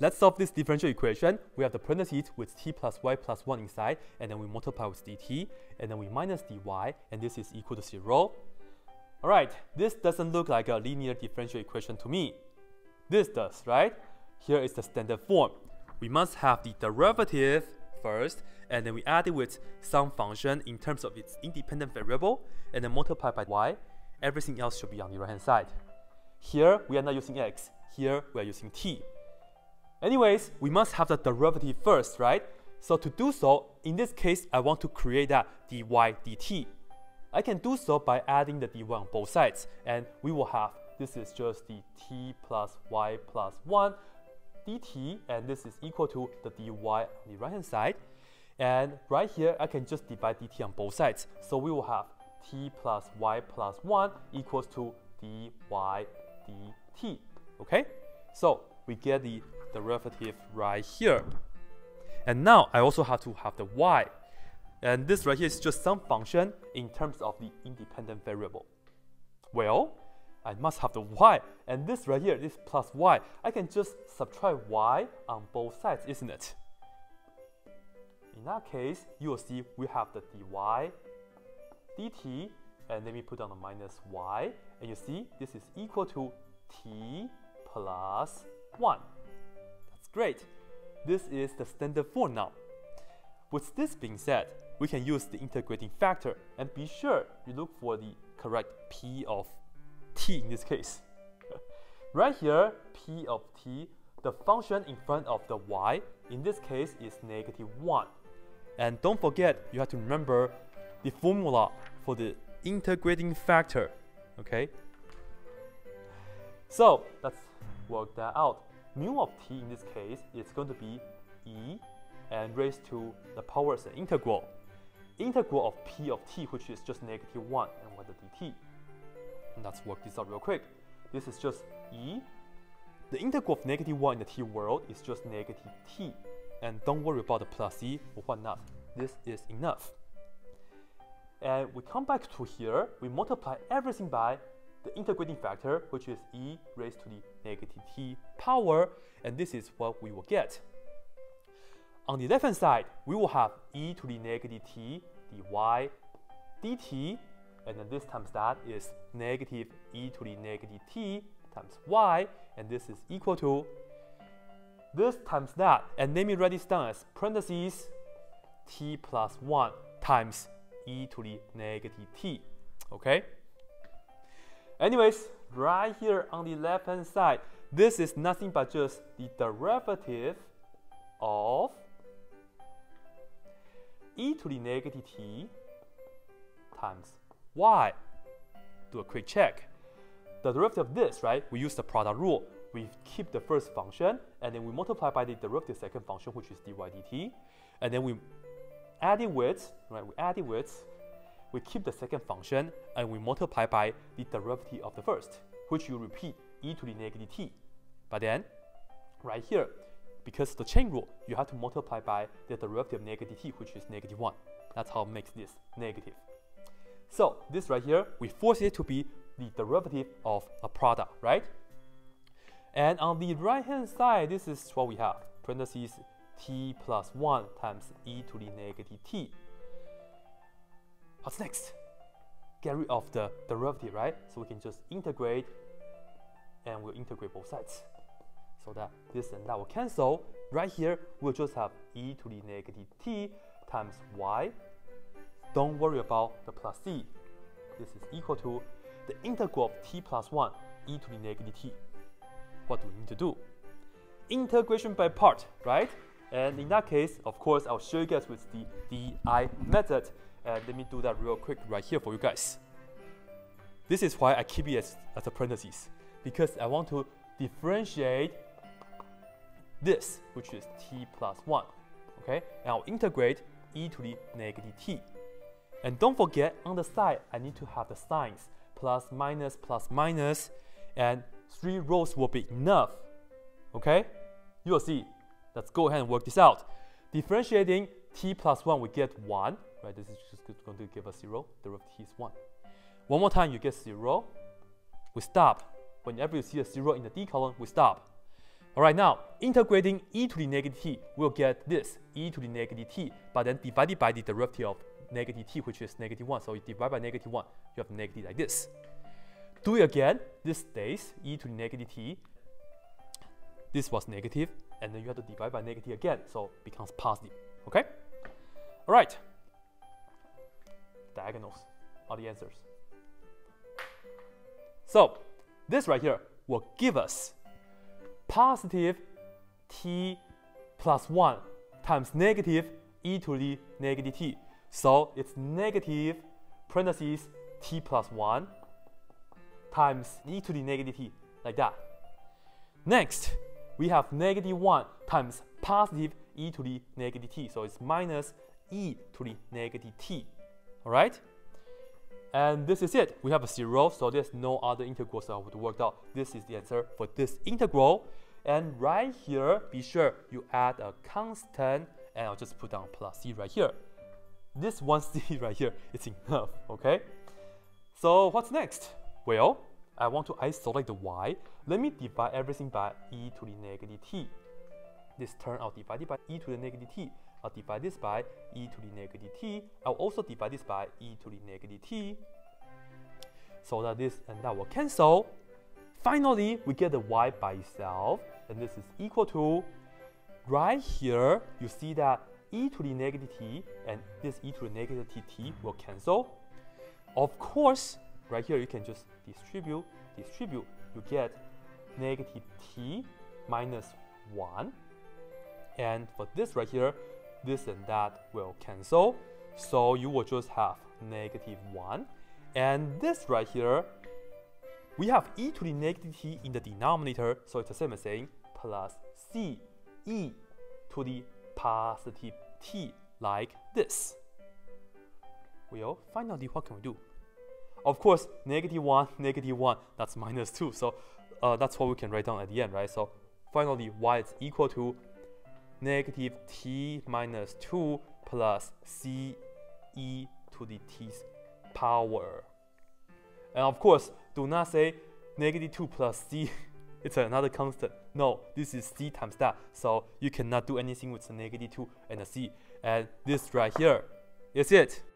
Let's solve this differential equation. We have the parentheses with t plus y plus 1 inside, and then we multiply with dt, and then we minus dy, and this is equal to 0. Alright, this doesn't look like a linear differential equation to me. This does, right? Here is the standard form. We must have the derivative first, and then we add it with some function in terms of its independent variable, and then multiply by y. Everything else should be on the right hand side. Here, we are not using x. Here, we are using t. Anyways, we must have the derivative first, right? So to do so, in this case, I want to create that dy dt. I can do so by adding the dy on both sides, and we will have, this is just the t plus y plus 1 dt, and this is equal to the dy on the right hand side. And right here, I can just divide dt on both sides. So we will have t plus y plus 1 equals to dy dt. Okay? So we get the derivative right here. And now I also have to have the y. And this right here is just some function in terms of the independent variable. Well, I must have the y. And this right here is plus y. I can just subtract y on both sides, isn't it? In that case, you will see we have the dy dt, and let me put down the minus y, and you see this is equal to t plus 1. Great. This is the standard form now. With this being said, we can use the integrating factor and be sure you look for the correct p of t in this case. right here, p of t, the function in front of the y, in this case is negative 1. And don't forget, you have to remember the formula for the integrating factor, okay? So, let's work that out mu of t in this case is going to be e and raised to the power as an integral. Integral of p of t, which is just negative 1 and 1 the dt. And let's work this out real quick. This is just e. The integral of negative 1 in the t world is just negative t. And don't worry about the plus e or whatnot. This is enough. And we come back to here, we multiply everything by the integrating factor, which is e raised to the negative t power, and this is what we will get. On the left-hand side, we will have e to the negative t dy dt, and then this times that is negative e to the negative t times y, and this is equal to this times that, and let me write this down as parentheses t plus 1 times e to the negative t, okay? Anyways, right here on the left hand side, this is nothing but just the derivative of e to the negative t times y. Do a quick check. The derivative of this, right, we use the product rule. We keep the first function, and then we multiply by the derivative of second function, which is dy dt. And then we add it with, right, we add it with we keep the second function and we multiply by the derivative of the first, which you repeat e to the negative t. But then, right here, because the chain rule, you have to multiply by the derivative of negative t, which is negative 1. That's how it makes this negative. So this right here, we force it to be the derivative of a product, right? And on the right hand side, this is what we have, parentheses t plus 1 times e to the negative t What's next? Get rid of the derivative, right? So we can just integrate and we'll integrate both sides. So that this and that will cancel. Right here, we'll just have e to the negative t times y. Don't worry about the plus c. This is equal to the integral of t plus 1 e to the negative t. What do we need to do? Integration by part, right? And in that case, of course, I'll show you guys with the DI method. And let me do that real quick right here for you guys. This is why I keep it as, as a parenthesis, because I want to differentiate this, which is t plus 1. Okay, and I'll integrate e to the negative t. And don't forget, on the side, I need to have the signs, plus, minus, plus, minus, and three rows will be enough. Okay, you will see. Let's go ahead and work this out. Differentiating t plus 1, we get 1 right? This is just going to give us 0, derivative is 1. One more time, you get 0, we stop. Whenever you see a 0 in the D column, we stop. Alright, now integrating e to the negative t, we'll get this e to the negative t, but then divided by the derivative of negative t, which is negative 1. So you divide by negative 1, you have negative like this. Do it again, this stays e to the negative t. This was negative, and then you have to divide by negative again, so it becomes positive. Okay? Alright. Diagonals are the answers. So this right here will give us positive t plus 1 times negative e to the negative t. So it's negative parentheses t plus 1 times e to the negative t, like that. Next, we have negative 1 times positive e to the negative t. So it's minus e to the negative t. Alright? And this is it. We have a zero, so there's no other integrals that would work out. This is the answer for this integral. And right here, be sure you add a constant, and I'll just put down plus c right here. This one c right here is enough, okay? So what's next? Well, I want to isolate the y. Let me divide everything by e to the negative t. This term I'll divide it by e to the negative t. I'll divide this by e to the negative t. I'll also divide this by e to the negative t. So that this and that will cancel. Finally, we get the y by itself, and this is equal to, right here, you see that e to the negative t and this e to the negative tt will cancel. Of course, right here you can just distribute, distribute, you get negative t minus 1. And for this right here, this and that will cancel. So you will just have negative 1. And this right here, we have e to the negative t in the denominator, so it's the same as saying plus c e to the positive t, like this. Well, finally, what can we do? Of course, negative 1, negative 1, that's minus 2. So uh, that's what we can write down at the end, right? So finally, y is equal to negative t minus 2 plus c e to the t's power. And of course, do not say negative 2 plus c, it's another constant. No, this is c times that. So you cannot do anything with the negative 2 and the c. And this right here is it.